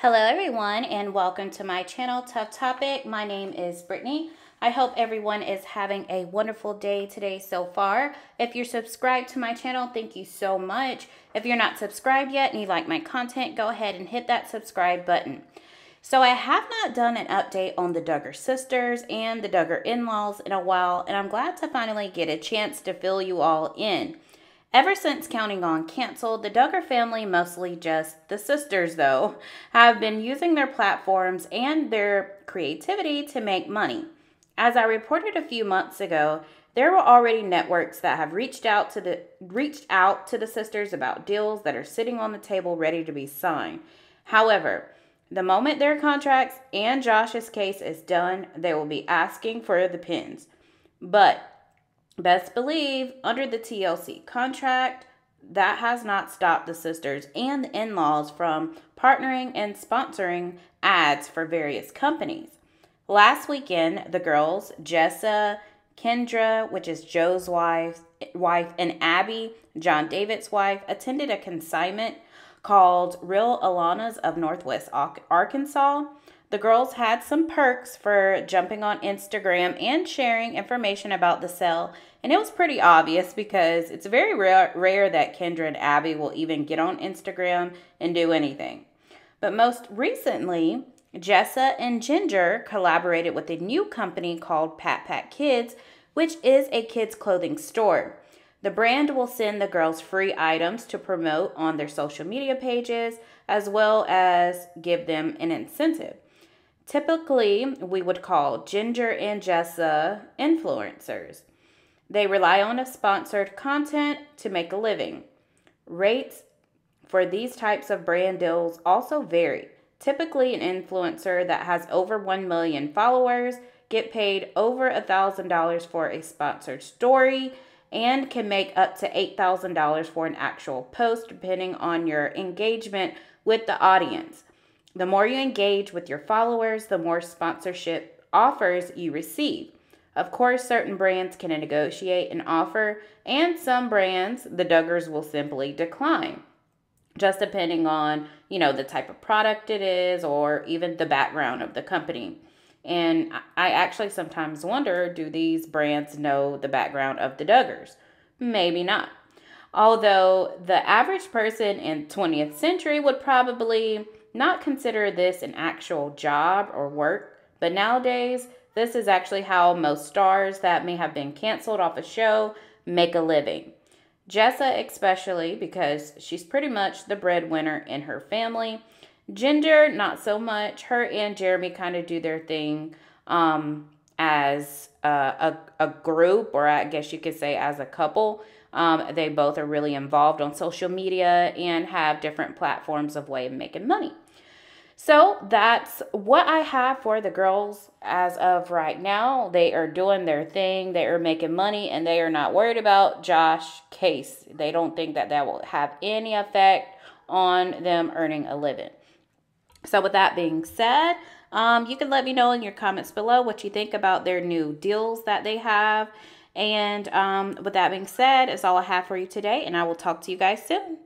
Hello everyone and welcome to my channel Tuff Topic. My name is Brittany. I hope everyone is having a wonderful day today so far. If you're subscribed to my channel, thank you so much. If you're not subscribed yet and you like my content, go ahead and hit that subscribe button. So I have not done an update on the Duggar sisters and the Duggar in-laws in a while, and I'm glad to finally get a chance to fill you all in. Ever since Counting On canceled, the Duggar family, mostly just the sisters though, have been using their platforms and their creativity to make money. As I reported a few months ago, there were already networks that have reached out to the reached out to the sisters about deals that are sitting on the table ready to be signed. However, the moment their contracts and Josh's case is done, they will be asking for the pins. But Best believe under the TLC contract, that has not stopped the sisters and the in laws from partnering and sponsoring ads for various companies. Last weekend, the girls, Jessa, Kendra, which is Joe's wife, wife, and Abby, John David's wife, attended a consignment called Rhea Lana's of Northwest Arkansas. The girls had some perks for jumping on Instagram and sharing information about the sale, and it was pretty obvious because it's very rare, rare that Kendra and Abby will even get on Instagram and do anything. But most recently, Jessa and Jinger collaborated with a new company called PatPat Kids, which is a kids' clothing store. The brand will send the girls free items to promote on their social media pages, as well as give them an incentive. Typically, we would call Jinger and Jessa influencers. They rely on a sponsored content to make a living. Rates for these types of brand deals also vary. Typically, an influencer that has over 1 million followers get paid over $1,000 for a sponsored story and can make up to $8,000 for an actual post depending on your engagement with the audience. The more you engage with your followers, the more sponsorship offers you receive. Of course, certain brands can negotiate an offer, and some brands, the Duggars, will simply decline, just depending on, you know, the type of product it is or even the background of the company. And I actually sometimes wonder do these brands know the background of the Duggars? Maybe not. Although the average person in 20th century would probably not consider this an actual job or work, but nowadays, this is actually how most stars that may have been canceled off a show make a living. Jessa, especially, because she's pretty much the breadwinner in her family. Jinger, not so much. Her and Jeremy kind of do their thing um, as a, a, a, group, or I guess you could say as a couple. Um, they both are really involved on social media and have different platforms of way of making money. So that's what I have for the girls as of right now. They are doing their thing, they are making money, and they are not worried about Josh case. They don't think that that will have any effect on them earning a living. So with that being said, um, you can let me know in your comments below what you think about their new deals that they have. And um, with that being said, it's all I have for you today, and I will talk to you guys soon.